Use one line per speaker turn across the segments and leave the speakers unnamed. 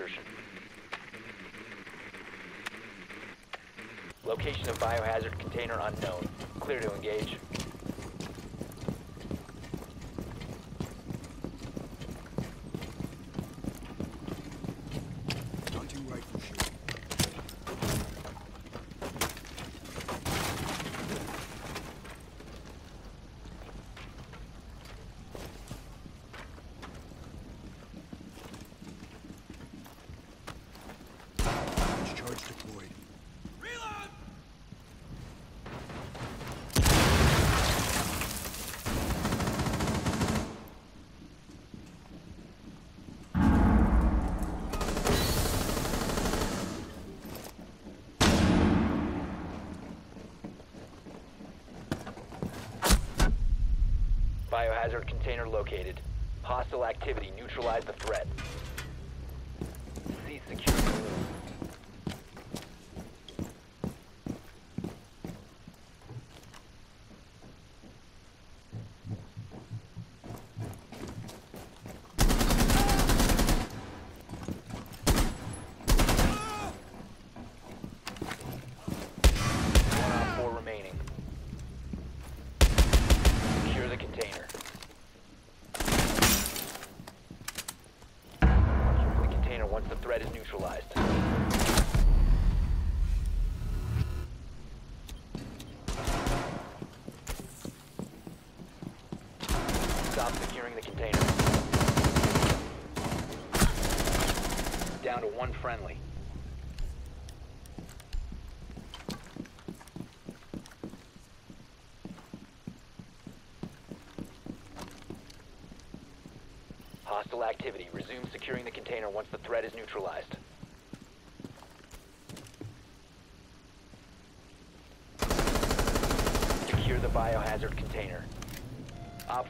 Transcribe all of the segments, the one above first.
insertion. Location of biohazard container unknown. Clear to engage.
Hunting rifle shoot. Charge deployed.
Biohazard container located. Hostile activity. Neutralize the threat. Cease security. room. One on four remaining. Secure the container. Secure the container once the threat is neutralized. Stop securing the container. Down to one friendly. Hostile activity. Resume securing the container once the threat is neutralized. Secure the biohazard container. Op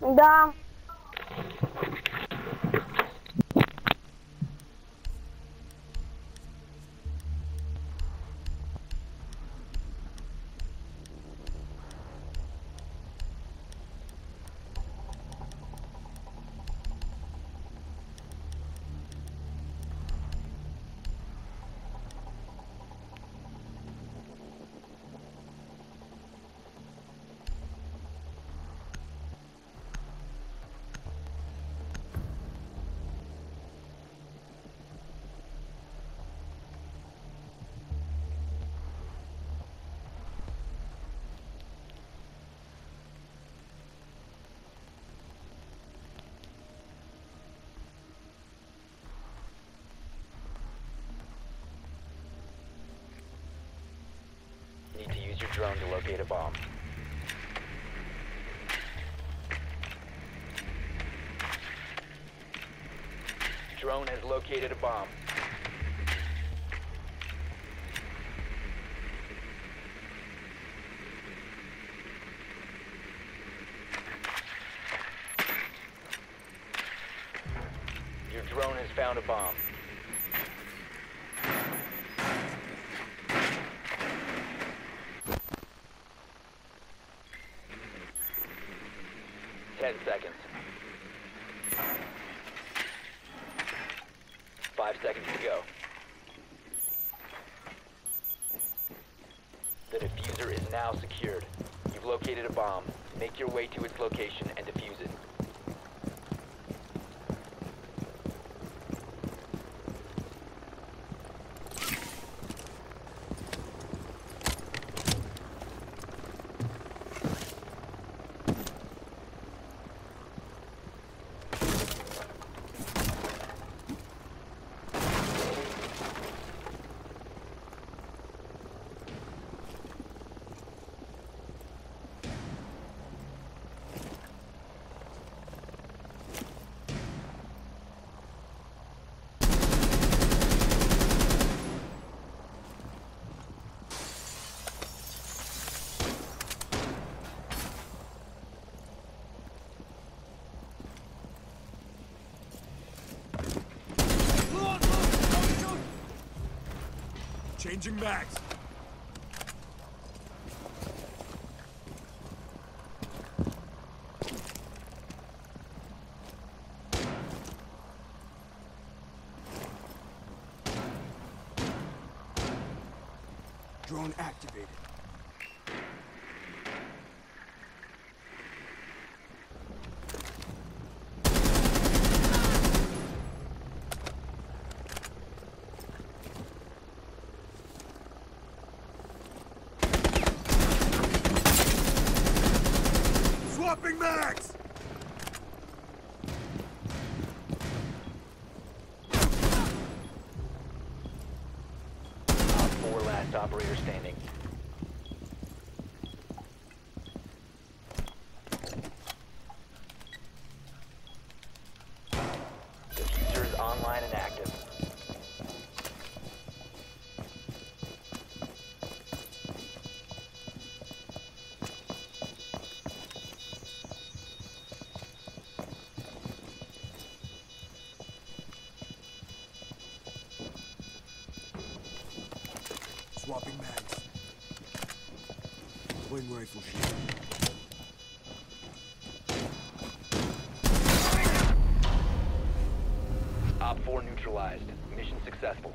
Да.
Your drone to locate a bomb. Drone has located a bomb. Your drone has found a bomb. Ten seconds. Five seconds to go. The defuser is now secured. You've located a bomb. Make your way to its location and defuse it.
Changing mags. Swapping mags. Twin rifle shield.
OpFor neutralized. Mission successful.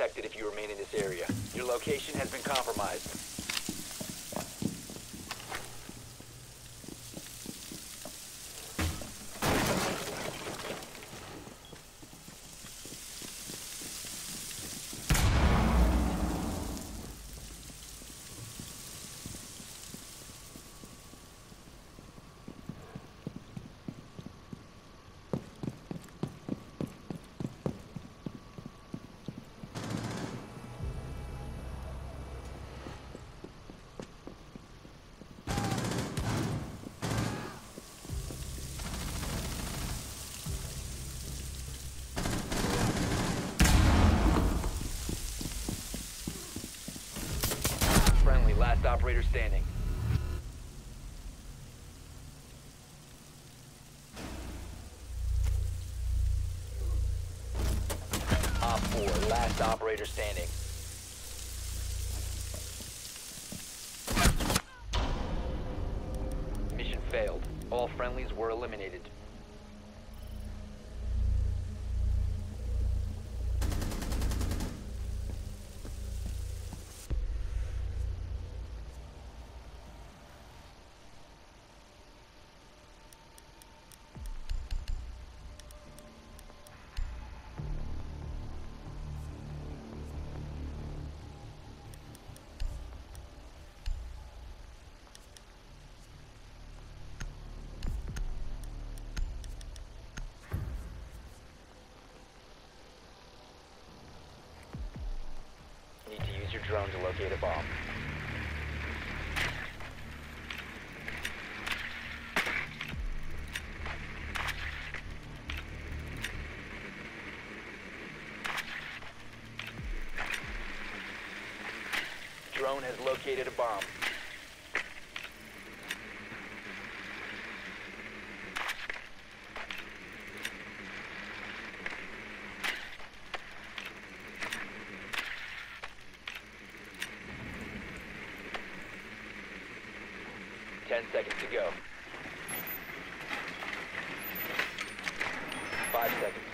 Detected if you remain in this area. Your location has been compromised. Friendly, last operator standing. Use your drone to locate a bomb. Drone has located a bomb. Ten seconds to go. Five seconds.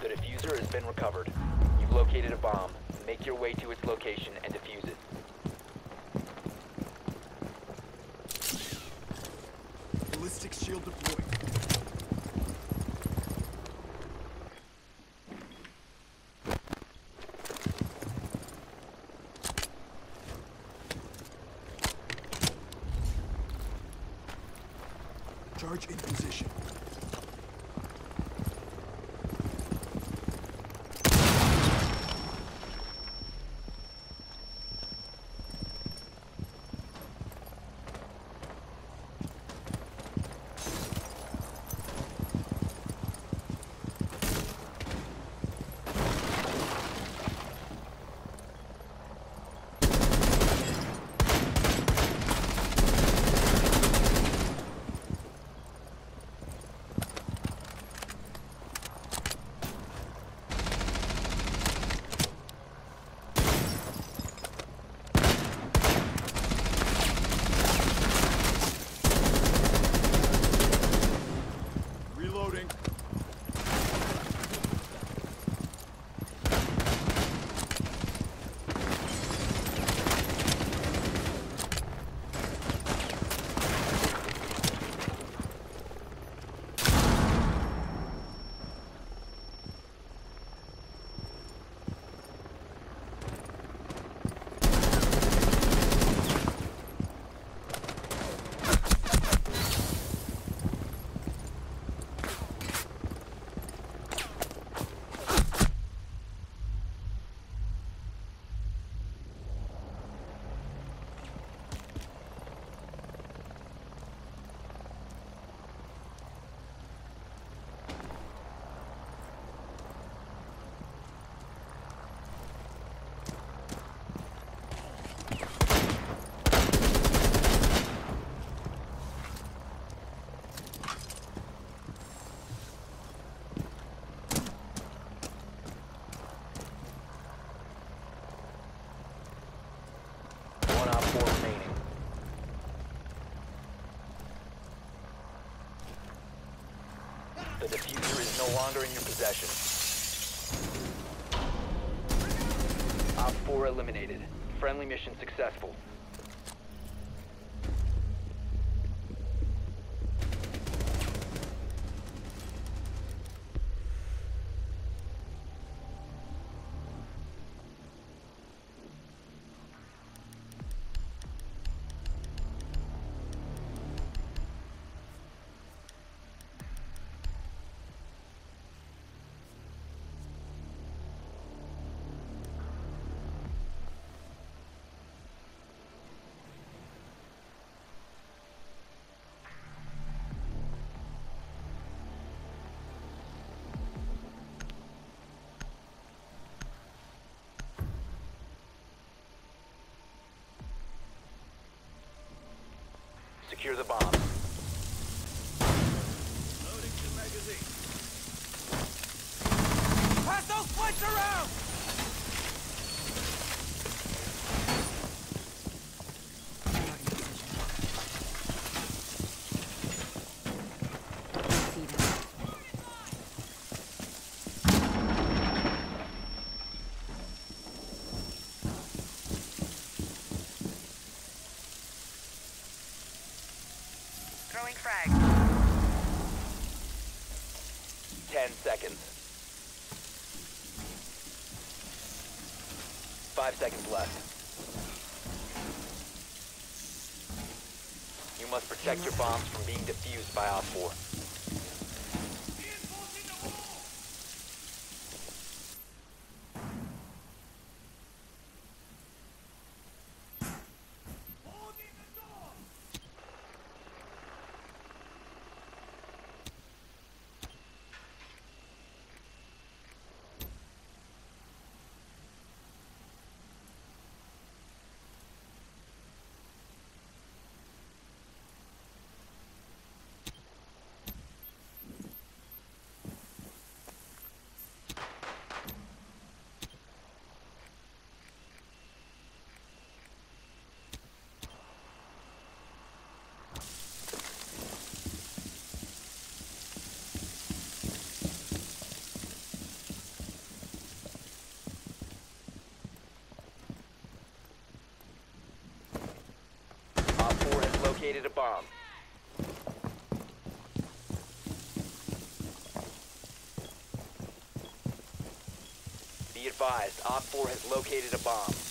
The defuser has been recovered. You've located a bomb. Make your way to its location and defuse it.
Ballistic shield deployed. Charge in position.
Longer in your possession. Op 4 eliminated. Friendly mission successful. Seconds left. You must protect your bombs from being defused by OpFor. Located a bomb. Be advised, OpFor has located a bomb.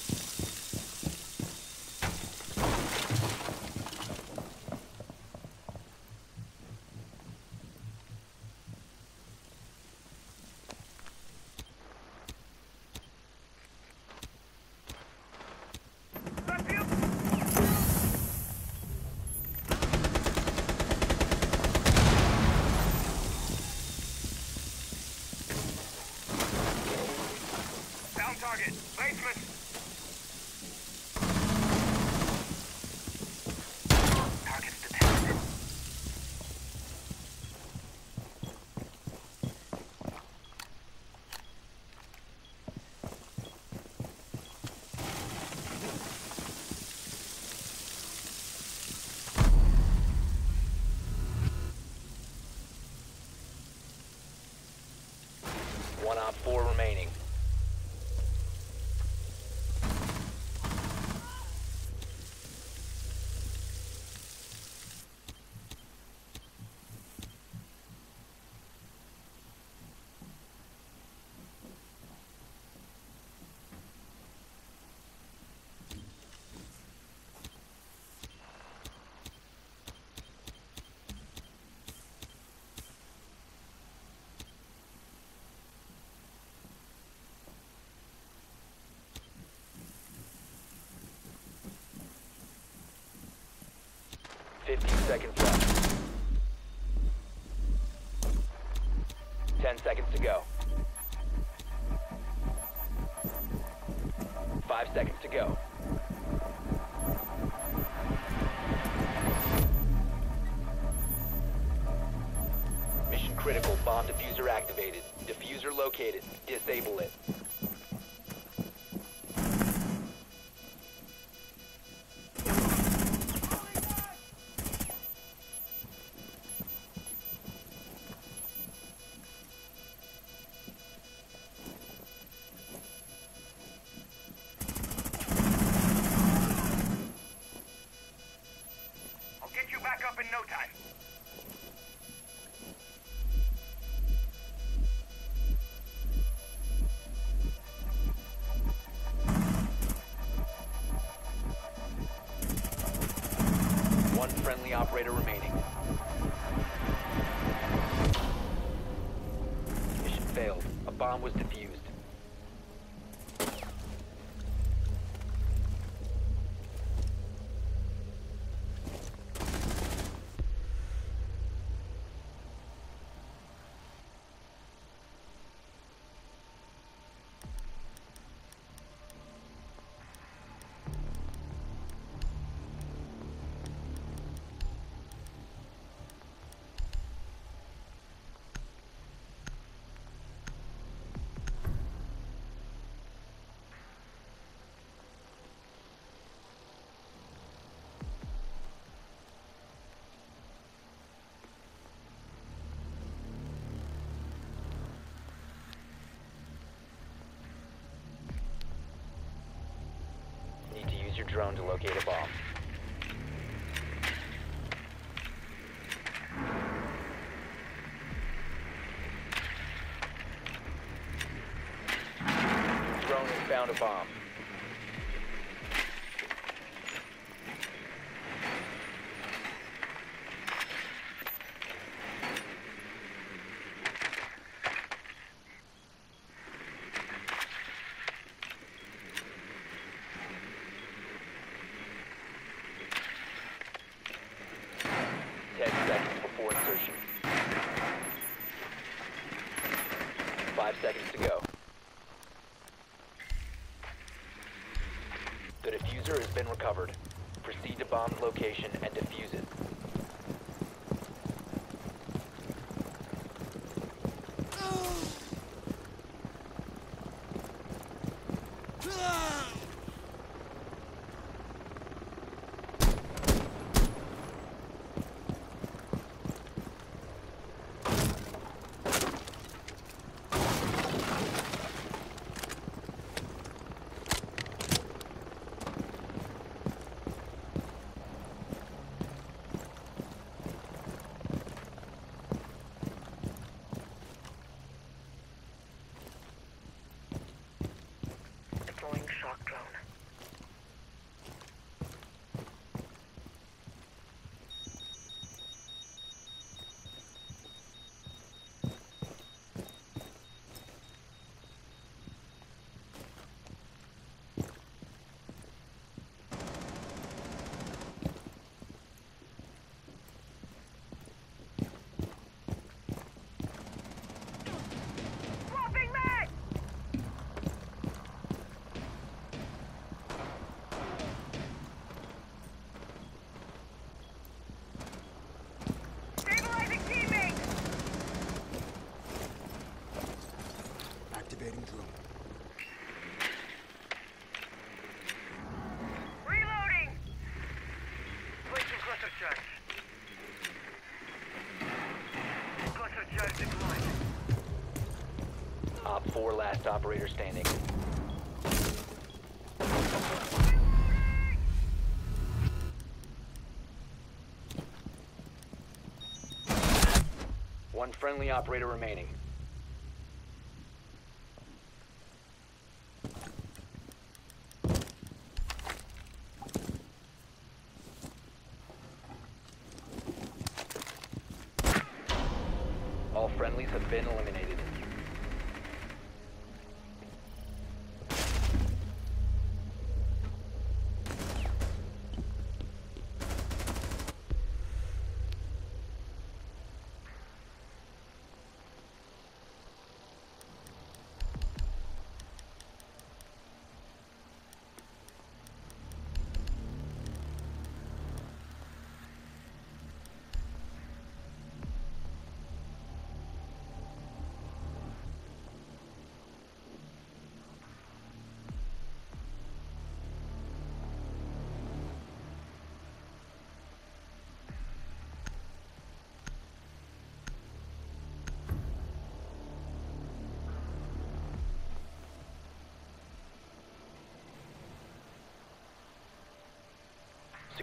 15 seconds left. 10 seconds to go. 5 seconds to go. Mission critical. Bomb defuser activated. Defuser located. Disable it. Use your drone to locate a bomb. Drone has found a bomb. Ten seconds before insertion. Five seconds to go. The defuser has been recovered. Proceed to bomb's location and defuse it. 4 last operator standing. One friendly operator remaining.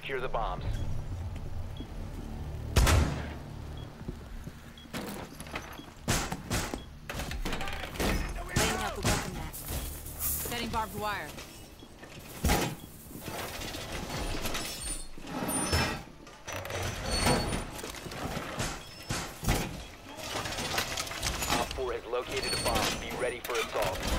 Secure the bombs.
Setting barbed wire.
OpFor has located a bomb. Be ready for assault.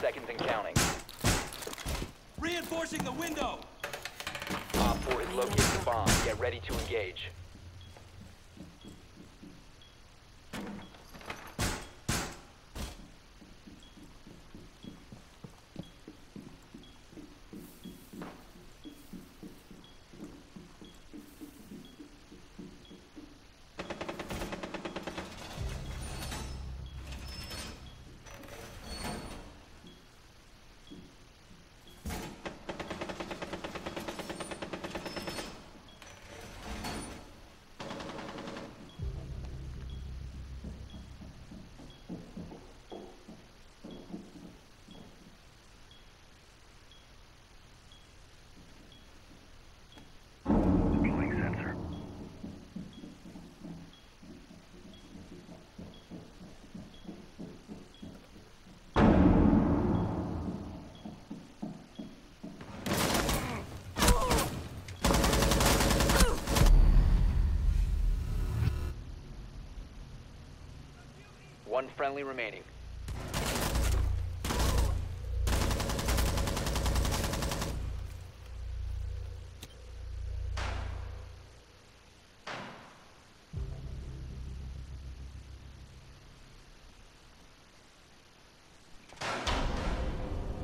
Seconds and counting.
Reinforcing the window!
OpFor has located a bomb. Get ready to engage. One friendly remaining.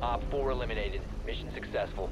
OpFor eliminated. Mission successful.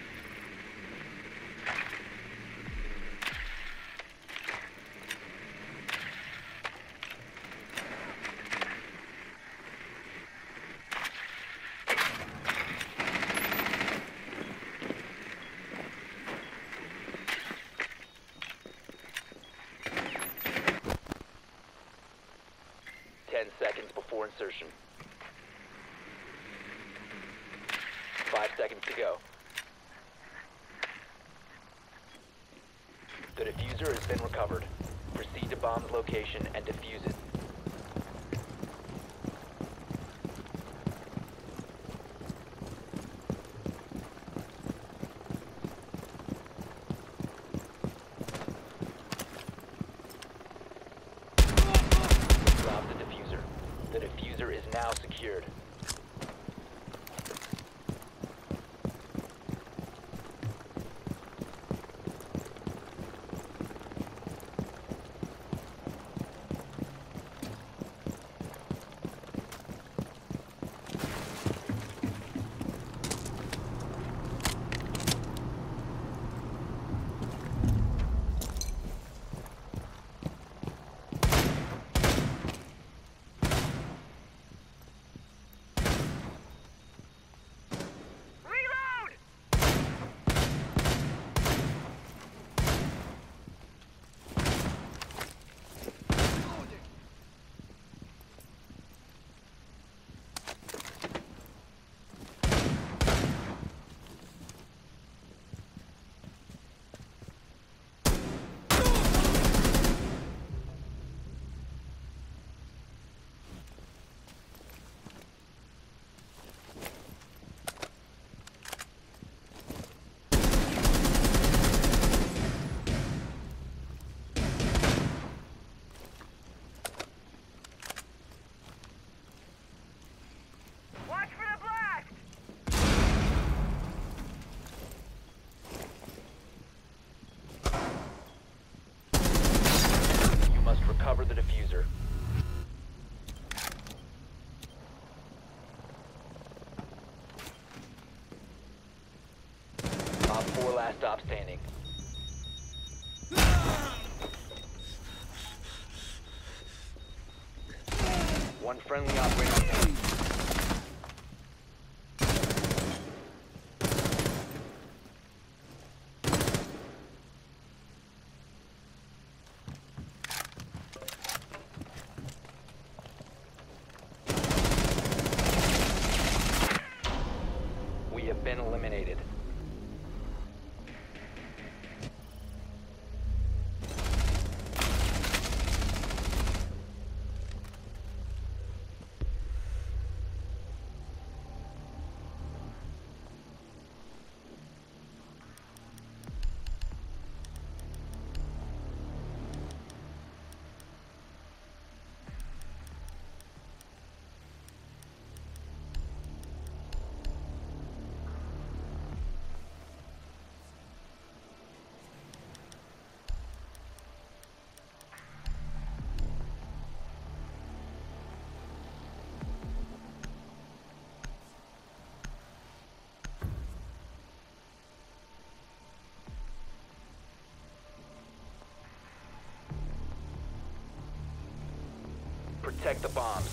Protect the bombs.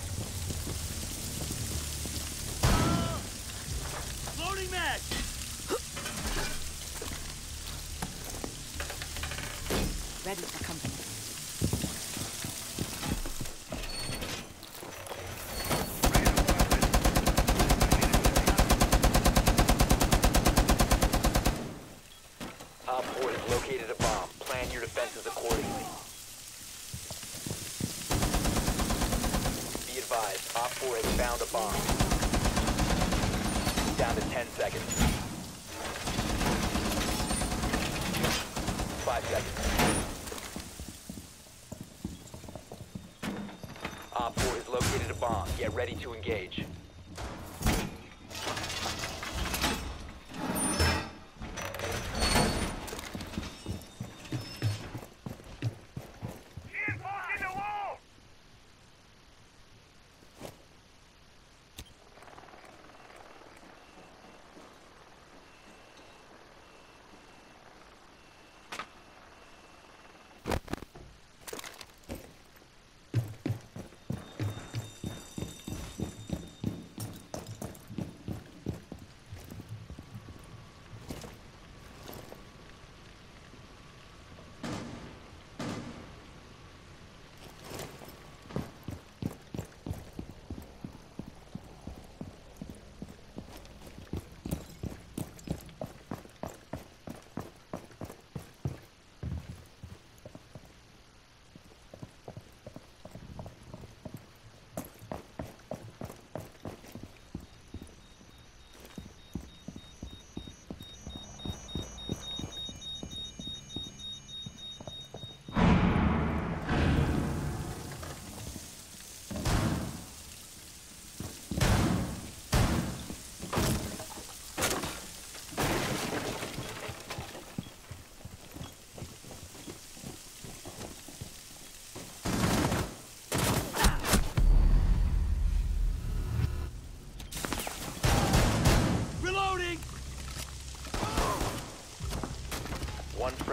Loading mag!
Ready for company.
OpFor has located a bomb. Plan your defenses accordingly. Be advised, OpFor has found a bomb. Down to 10 seconds. 5 seconds. OpFor has located a bomb. Get ready to engage.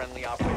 Friendly operator